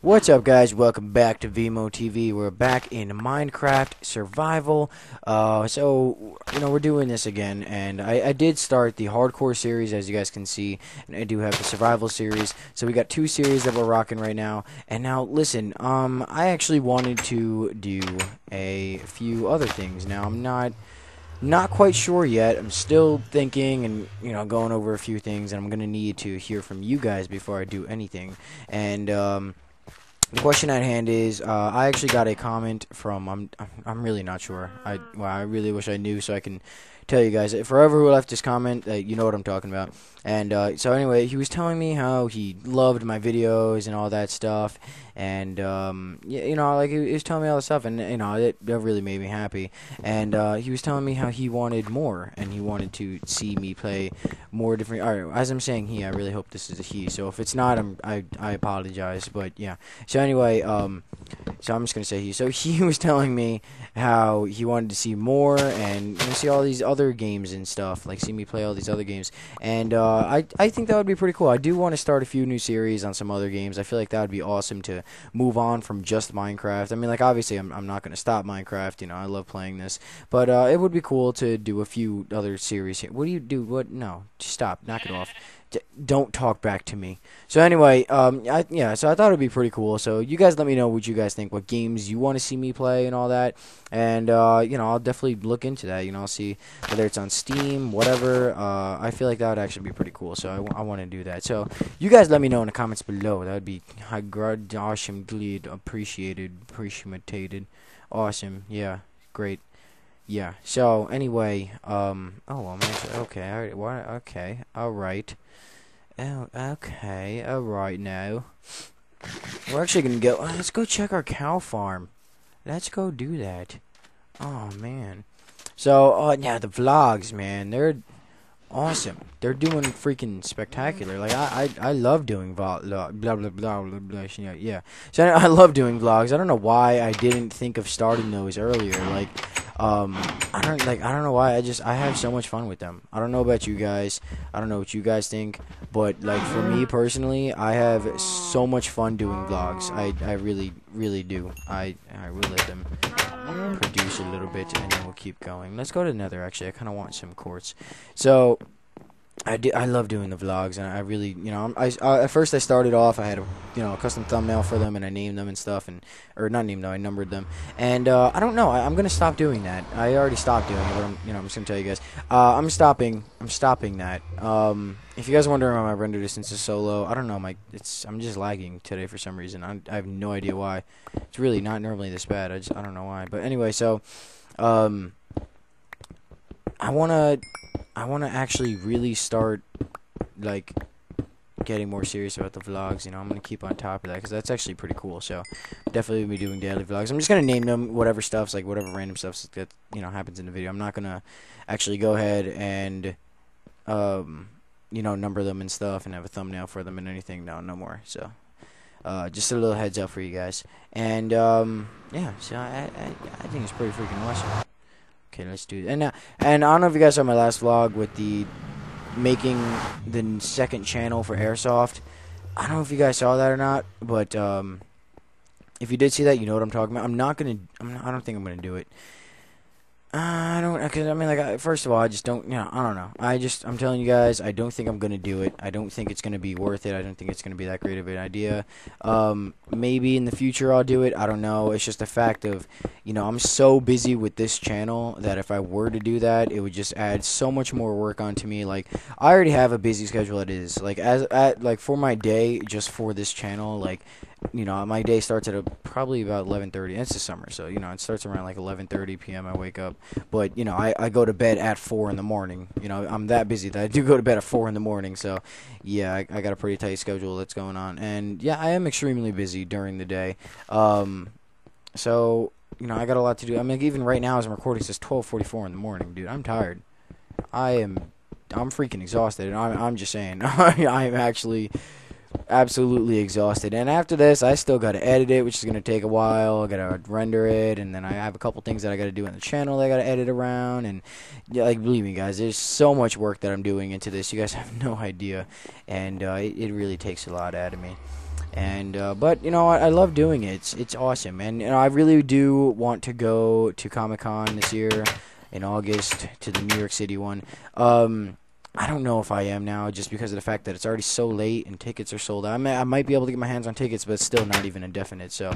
What's up, guys? Welcome back to VMO TV. We're back in Minecraft Survival. Uh, so, you know, we're doing this again, and I, I did start the Hardcore series, as you guys can see, and I do have the Survival series. So we got two series that we're rocking right now. And now, listen, um, I actually wanted to do a few other things. Now, I'm not not quite sure yet. I'm still thinking and you know going over a few things, and I'm gonna need to hear from you guys before I do anything. And um, the question at hand is, uh, I actually got a comment from. I'm I'm really not sure. I well, I really wish I knew so I can tell you guys. Forever who left this comment, uh, you know what I'm talking about. And uh, so anyway, he was telling me how he loved my videos and all that stuff, and um, you know, like he was telling me all this stuff, and you know, it, that really made me happy. And uh, he was telling me how he wanted more, and he wanted to see me play more different. All right, as I'm saying he, I really hope this is a he. So if it's not, I'm, I I apologize, but yeah. So anyway, um, so I'm just gonna say he. So he was telling me how he wanted to see more and you know, see all these other games and stuff, like see me play all these other games. And uh, I I think that would be pretty cool. I do want to start a few new series on some other games. I feel like that would be awesome to move on from just Minecraft. I mean, like obviously I'm I'm not gonna stop Minecraft. You know, I love playing this, but uh, it would be cool to do a few other series. What do you do? What? No, stop. Knock it off don't talk back to me. So anyway, um, I, yeah, so I thought it'd be pretty cool. So you guys let me know what you guys think, what games you want to see me play, and all that. And uh, you know, I'll definitely look into that. You know, I'll see whether it's on Steam, whatever. Uh, I feel like that would actually be pretty cool. So I, I want to do that. So you guys let me know in the comments below. That would be awesomely appreciated, appreciated, awesome. Yeah, great yeah. So anyway, um. Oh, I'm actually okay. All right. What? Okay. All right. Oh, okay. All right. Now, we're actually gonna go. Uh, let's go check our cow farm. Let's go do that. Oh man. So, uh, yeah, the vlogs, man. They're awesome. They're doing freaking spectacular. Like I, I, I love doing vlog, blah blah blah blah blah. Yeah, yeah. So I, I love doing vlogs. I don't know why I didn't think of starting those earlier. Like um, I don't like. I don't know why. I just I have so much fun with them. I don't know about you guys. I don't know what you guys think, but like for me personally, I have so much fun doing vlogs. I I really really do. I I will let them produce a little bit, and then we'll keep going. Let's go to Nether. Actually, I kind of want some quartz. So I do, I love doing the vlogs, and I really, you know, I, I, at first I started off, I had a, you know, a custom thumbnail for them, and I named them and stuff, and or not named them, I numbered them, and uh, I don't know, I, am gonna stop doing that. I already stopped doing it, but I'm, you know, I'm just gonna tell you guys, uh, I'm stopping, I'm stopping that. Um, if you guys are wondering why my render distance is so low, I don't know, my, it's, I'm just lagging today for some reason. I, I have no idea why. It's really not normally this bad. I just, I don't know why. But anyway, so, um, I wanna I want to actually really start like getting more serious about the vlogs. You know, I'm gonna keep on top of that because that's actually pretty cool. So definitely be doing daily vlogs. I'm just gonna name them whatever stuff's like whatever random stuff that you know happens in the video. I'm not gonna actually go ahead and um you know number them and stuff and have a thumbnail for them and anything. No, no more. So. Uh, just a little heads up for you guys, and um, yeah, so I, I I think it's pretty freaking awesome. Okay, let's do it. And uh, and I don't know if you guys saw my last vlog with the making the second channel for Airsoft. I don't know if you guys saw that or not, but um, if you did see that, you know what I'm talking about. I'm not gonna. I'm not, I don't think I'm gonna do it. I don't, cause I mean, like, I, first of all, I just don't, you know, I don't know. I just, I'm telling you guys, I don't think I'm gonna do it. I don't think it's gonna be worth it. I don't think it's gonna be that great of an idea. Um, maybe in the future I'll do it. I don't know. It's just a fact of, you know, I'm so busy with this channel that if I were to do that, it would just add so much more work onto me. Like, I already have a busy schedule. It is like as at like for my day, just for this channel, like you know, my day starts at a, probably about 11:30. It's the summer, so you know, it starts around like 11:30 p.m. I wake up, but you know, I, I go to bed at four in the morning. You know, I'm that busy that I do go to bed at four in the morning. So, yeah, I, I got a pretty tight schedule that's going on, and yeah, I am extremely busy during the day. Um, so you know, I got a lot to do. I mean, even right now as I'm recording, it's 12:44 in the morning, dude. I'm tired. I am, I'm freaking exhausted, and I'm I'm just saying, I am actually absolutely exhausted. And after this, I still got to edit it, which is going to take a while. I got to render it, and then I have a couple things that I got to do on the channel. I got to edit around, and yeah, like believe me, guys, there's so much work that I'm doing into this. You guys have no idea, and uh, it, it really takes a lot out of me. And uh, but you know I, I love doing it. It's it's awesome, and you know I really do want to go to Comic Con this year in August to the New York City one. Um, I don't know if I am now, just because of the fact that it's already so late and tickets are sold out. I, may, I might be able to get my hands on tickets, but it's still not even indefinite. So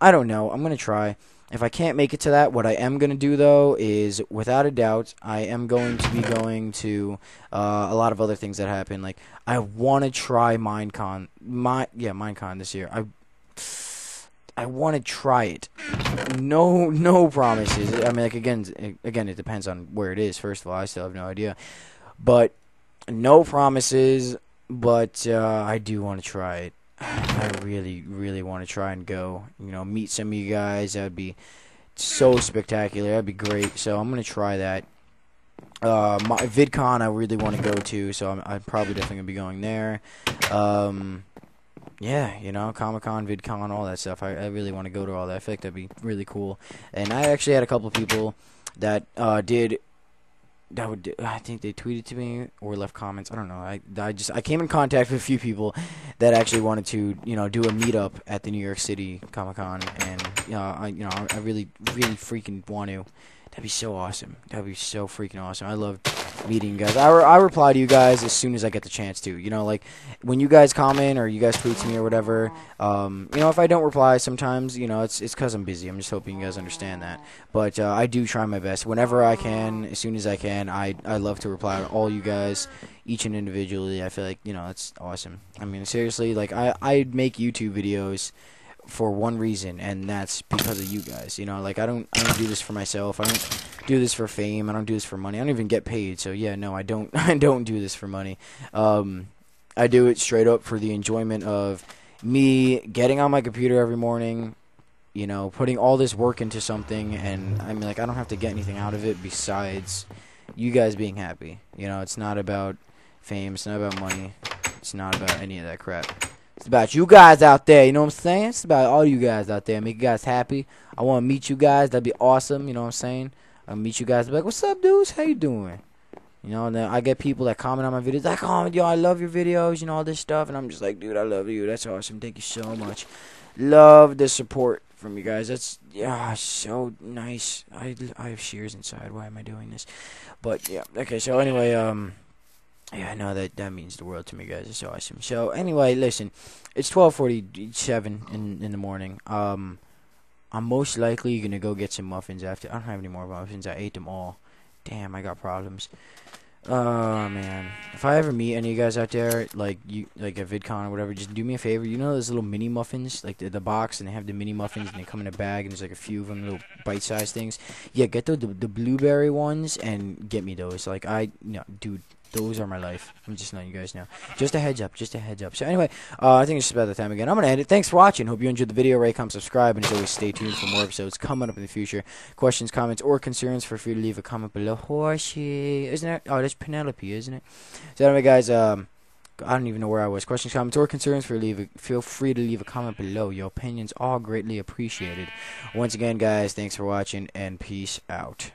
I don't know. I'm gonna try. If I can't make it to that, what I am going to do though is, without a doubt, I am going to be going to uh, a lot of other things that happen. Like I want to try Minecon, my yeah Minecon this year. I I want to try it. No no promises. I mean, like again, again, it depends on where it is. First of all, I still have no idea, but no promises. But uh, I do want to try it. I really, really want to try and go. You know, meet some of you guys. That would be so spectacular. That'd be great. So I'm gonna try that. Uh, my, VidCon I really want to go to, so I'm, I'm, probably definitely gonna be going there. Um, yeah, you know, Comic Con, VidCon, all that stuff. I, I really want to go to all that. I like that'd be really cool. And I actually had a couple people that uh, did that would I think they tweeted to me or left comments. I don't know. I I just I came in contact with a few people that actually wanted to you know do a meetup at the New York City Comic Con, and you know I you know I really really freaking want to. That'd be so awesome. That'd be so freaking awesome. I love meeting you guys. I, re- I reply to you guys as soon as I get the chance to. You know, like when you guys comment or you guys tweet to me or whatever. Um, you know, if I don't reply, sometimes you know it's it's because I'm busy. I'm just hoping you guys understand that. But uh, I do try my best whenever I can, as soon as I can. I I love to reply to all you guys, each and individually. I feel like you know that's awesome. I mean, seriously, like I I make YouTube videos for one reason, and that's because of you guys. You know, like I don't I don't do this for myself. I don't do this for fame. I don't do this for money. I don't even get paid. So yeah, no, I don't I don't do this for money. Um, I do it straight up for the enjoyment of me getting on my computer every morning, you know, putting all this work into something, and I mean, like I don't have to get anything out of it besides you guys being happy. You know, it's not about fame. It's not about money. It's not about any of that crap. It's about you guys out there, you know what I'm saying? It's about all you guys out there. Make you guys happy. I want to meet you guys. That'd be awesome, you know what I'm saying? I'll meet you guys. Like, what's up, dudes? How you doing? You know, and I get people that comment on my videos, like, oh, yo, I love your videos, you know, all this stuff. And I'm just like, dude, I love you. That's awesome. Thank you so much. Love the support from you guys. That's, yeah, so nice. I, I have shears inside. Why am I doing this? But, yeah. Okay, so anyway, um... Yeah, I know that that means the world to me, guys. It's awesome. So anyway, listen, it's twelve forty-seven in in the morning. Um, I'm most likely gonna go get some muffins after. I don't have any more muffins. I ate them all. Damn, I got problems. Oh man, if I ever meet any of you guys out there, like you, like a VidCon or whatever, just do me a favor. You know those little mini muffins, like the, the box, and they have the mini muffins, and they come in a bag, and there's like a few of them, little bite-sized things. Yeah, get the, the the blueberry ones and get me those. Like I, no, dude, those are my life. I'm just letting you guys know. Just a heads up. Just a heads up. So anyway, uh, I think it's about the time again. I'm to end it. Thanks for watching. Hope you enjoyed the video. Rate, comment, subscribe. And as always, stay tuned for more episodes coming up in the future. Questions, comments, or concerns, feel free to leave a comment below. Horsey. Isn't it? Oh, that's Penelope, isn't it? So anyway, guys, um... I don't even know where I was. Questions, comments, or concerns, for leave feel free to leave a comment below. Your opinions are greatly appreciated. Once again, guys, thanks for watching, and peace out.